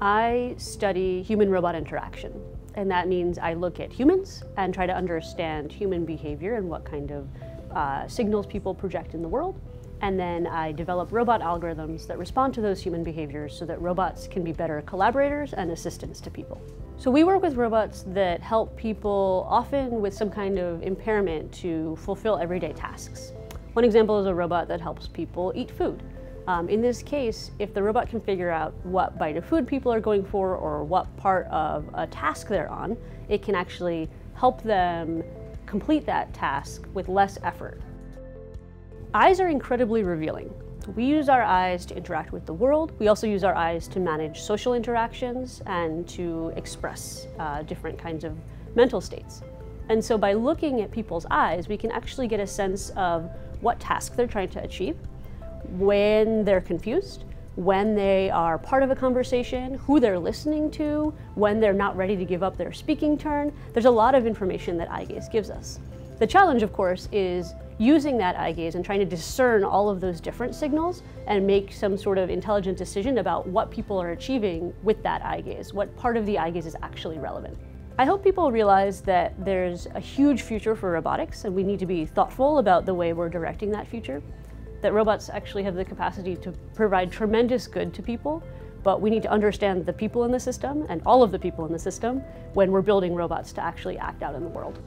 I study human-robot interaction, and that means I look at humans and try to understand human behavior and what kind of uh, signals people project in the world. And then I develop robot algorithms that respond to those human behaviors so that robots can be better collaborators and assistants to people. So we work with robots that help people, often with some kind of impairment, to fulfill everyday tasks. One example is a robot that helps people eat food. Um, in this case, if the robot can figure out what bite of food people are going for or what part of a task they're on, it can actually help them complete that task with less effort. Eyes are incredibly revealing. We use our eyes to interact with the world. We also use our eyes to manage social interactions and to express uh, different kinds of mental states. And so by looking at people's eyes, we can actually get a sense of what task they're trying to achieve when they're confused, when they are part of a conversation, who they're listening to, when they're not ready to give up their speaking turn. There's a lot of information that eye gaze gives us. The challenge, of course, is using that eye gaze and trying to discern all of those different signals and make some sort of intelligent decision about what people are achieving with that eye gaze, what part of the eye gaze is actually relevant. I hope people realize that there's a huge future for robotics and we need to be thoughtful about the way we're directing that future that robots actually have the capacity to provide tremendous good to people, but we need to understand the people in the system and all of the people in the system when we're building robots to actually act out in the world.